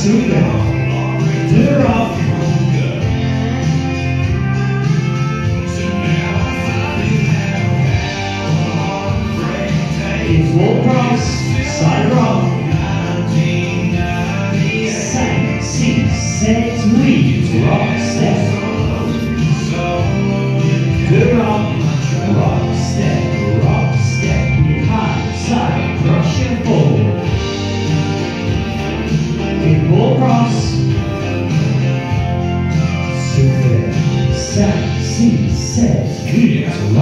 see you now. Clear up. It's full price, side her up. Sign, sing, set, read, rock, step. that see, says he has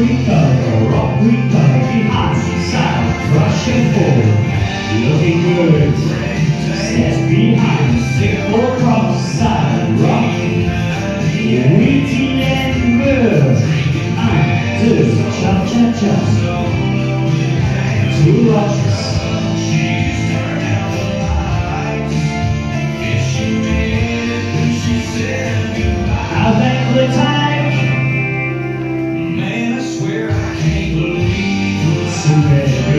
we go, rock, we go, the arts out, rushing forward, looking good, Step behind, stick or cross side, rock, witty and good, I do, cha cha cha, two rushes.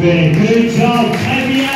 Good job, Teddy